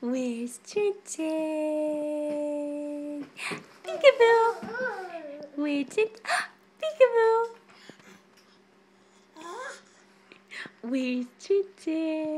Where's Trenton? Peekaboo! Where's it? Peekaboo! Where's Trenton?